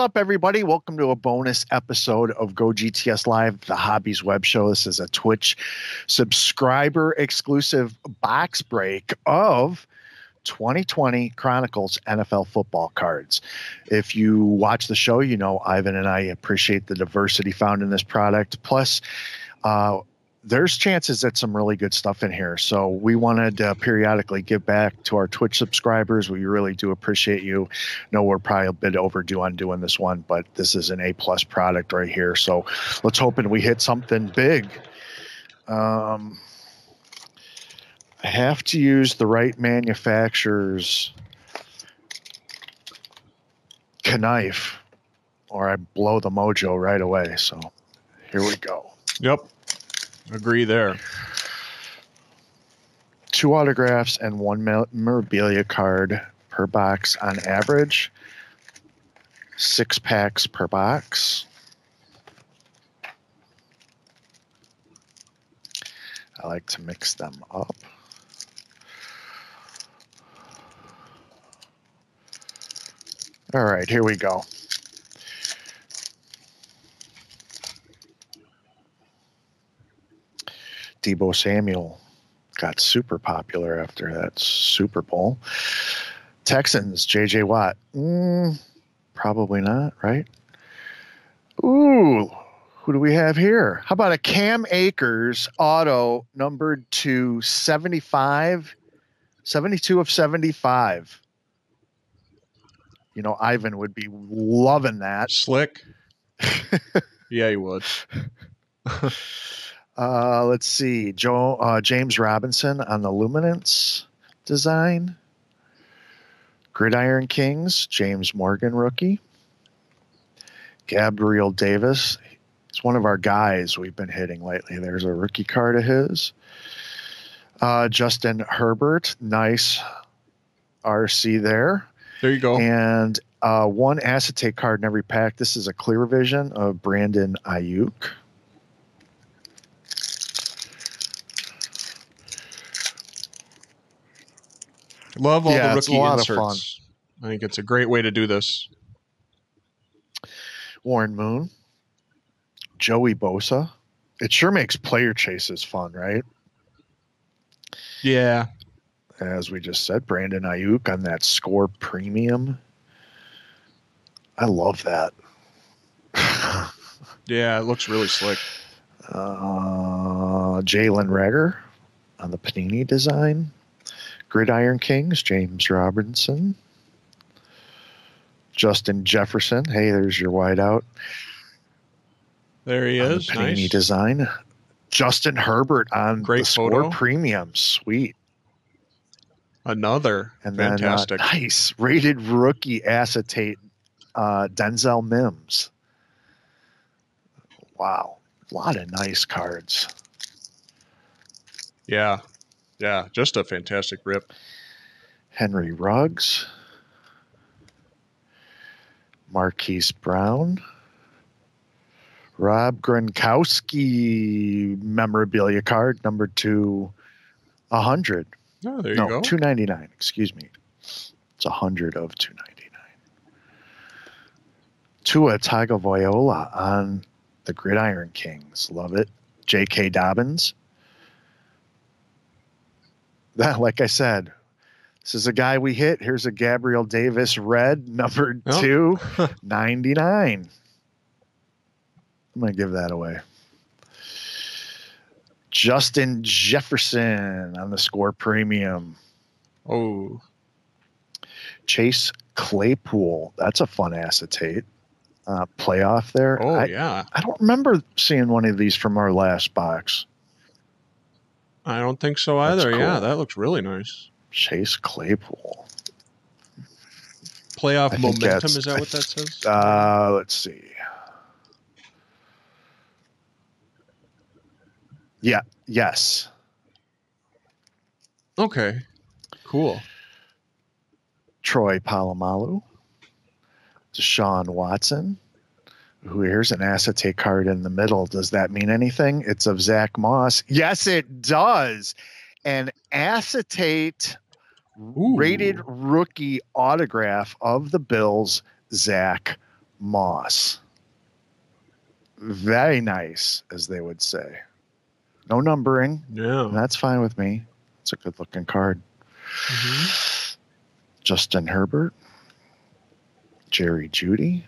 Up, everybody? Welcome to a bonus episode of Go GTS Live, the Hobby's Web Show. This is a Twitch subscriber exclusive box break of 2020 Chronicles NFL football cards. If you watch the show, you know Ivan and I appreciate the diversity found in this product. Plus, uh, there's chances that some really good stuff in here. So we wanted to periodically give back to our Twitch subscribers. We really do appreciate you. know we're probably a bit overdue on doing this one, but this is an A plus product right here. So let's hope and we hit something big. Um, I have to use the right manufacturer's knife or I blow the mojo right away. So here we go. Yep. Agree there. Two autographs and one memorabilia card per box on average. Six packs per box. I like to mix them up. All right, here we go. Deebo Samuel got super popular after that Super Bowl. Texans, JJ Watt. Mm, probably not, right? Ooh, who do we have here? How about a Cam Akers auto numbered to 75, 72 of 75? You know, Ivan would be loving that. Slick. yeah, he would. Uh, let's see, Joe uh, James Robinson on the Luminance design. Gridiron Kings, James Morgan rookie. Gabriel Davis, he's one of our guys we've been hitting lately. There's a rookie card of his. Uh, Justin Herbert, nice RC there. There you go. And uh, one acetate card in every pack. This is a clear vision of Brandon Aiyuk. Love all yeah, the rookie inserts. I think it's a great way to do this. Warren Moon, Joey Bosa. It sure makes player chases fun, right? Yeah. As we just said, Brandon Aiyuk on that score premium. I love that. yeah, it looks really slick. Uh, Jalen Reagor on the Panini design. Gridiron Kings, James Robinson. Justin Jefferson. Hey, there's your wideout. There he is. The Panini nice. design. Justin Herbert on Great the photo. score premium. Sweet. Another and fantastic. Then, uh, nice rated rookie acetate uh, Denzel Mims. Wow. A lot of nice cards. Yeah. Yeah, just a fantastic rip. Henry Ruggs, Marquise Brown, Rob Gronkowski memorabilia card number two, a hundred. Oh, there you no, go. Two ninety nine. Excuse me. It's a hundred of two ninety nine. Tua Tagovailoa on the Gridiron Kings. Love it. J.K. Dobbins that, like I said, this is a guy we hit. Here's a Gabriel Davis red, number oh. two, 99. I'm going to give that away. Justin Jefferson on the score premium. Oh. Chase Claypool. That's a fun acetate. Uh, playoff there. Oh, I, yeah. I don't remember seeing one of these from our last box. I don't think so either. Cool. Yeah, that looks really nice. Chase Claypool. Playoff momentum, is that what that says? Uh, let's see. Yeah, yes. Okay. Cool. Troy Polamalu. Deshaun Watson here's an acetate card in the middle. Does that mean anything? It's of Zach Moss. Yes, it does. An acetate Ooh. rated rookie autograph of the Bills, Zach Moss. Very nice, as they would say. No numbering. Yeah. That's fine with me. It's a good looking card. Mm-hmm. Justin Herbert. Jerry Jeudy.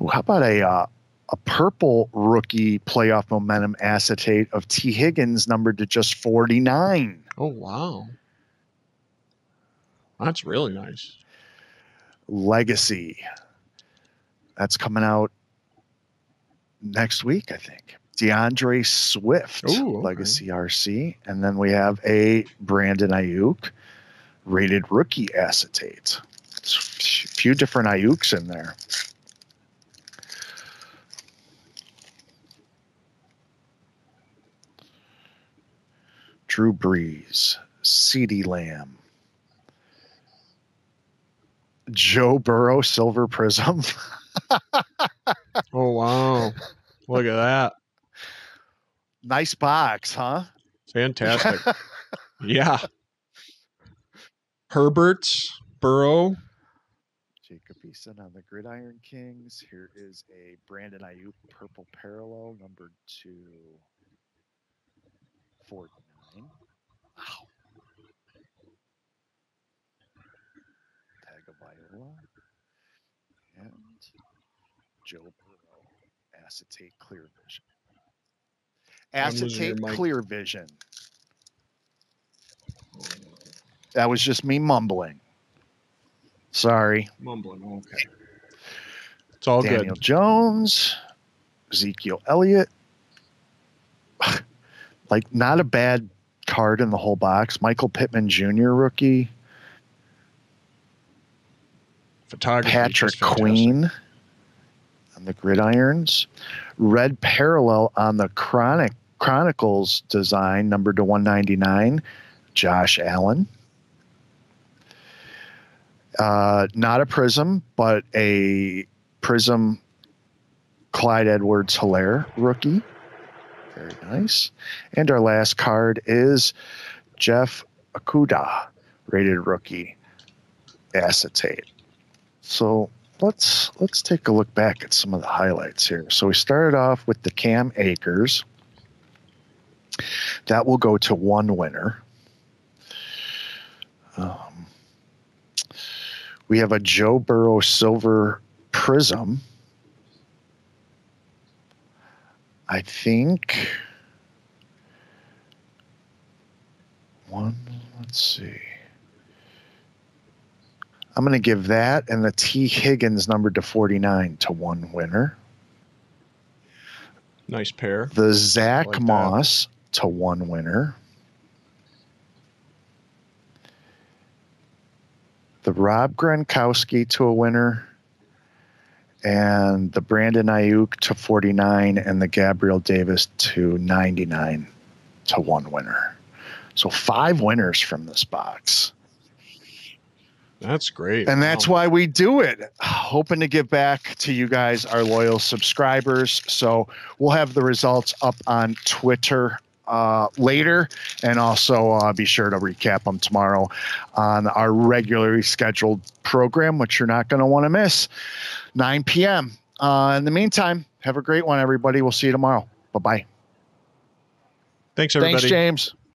Ooh, how about a uh, a purple rookie playoff momentum acetate of Tee Higgins numbered to just 49. Oh wow. That's really nice. Legacy. That's coming out next week, I think. DeAndre Swift, Ooh, okay. Legacy RC. And then we have a Brandon Aiyuk rated rookie acetate. a few different Aiyuks in there. Drew Brees, CeeDee Lamb, Joe Burrow Silver Prism. oh wow. Look at that. Nice box, huh? Fantastic. yeah. Herbert, Burrow. Jacob Eason on the Gridiron Kings. Here is a Brandon Aiyuk purple parallel, number two. 49. Wow. Tagovailoa and Joe Burrow acetate clear vision. Acetate clear vision. That was just me mumbling. Sorry. Mumbling. Okay. It's all Daniel good. Daniel Jones, Ezekiel Elliott. like not a bad card in the whole box. Michael Pittman Jr. rookie. Photography Patrick Queen on the gridirons. Red parallel on the chronic Chronicles design, numbered to 199, Josh Allen. Uh, not a prism, but a prism Clyde Edwards Helaire rookie. Very nice. And our last card is Jeff Okudah, rated rookie acetate. So let's let's take a look back at some of the highlights here. So we started off with the Cam Akers. That will go to one winner. Um, we have a Joe Burrow Silver Prism. I think one, let's see. I'm going to give that and the Tee Higgins numbered to 49 to one winner. Nice pair. The Zach like Moss that. to one winner. The Rob Gronkowski to a winner and the Brandon Aiyuk to 49 and the Gabriel Davis to 99 to one winner. So five winners from this box. That's great. And that's wow. why we do it. Hoping to give back to you guys, our loyal subscribers. So we'll have the results up on Twitter uh, later, and also uh, be sure to recap them tomorrow on our regularly scheduled program, which you're not going to want to miss. 9 p.m. Uh, in the meantime, have a great one, everybody. We'll see you tomorrow. Bye bye. Thanks, everybody. Thanks, James.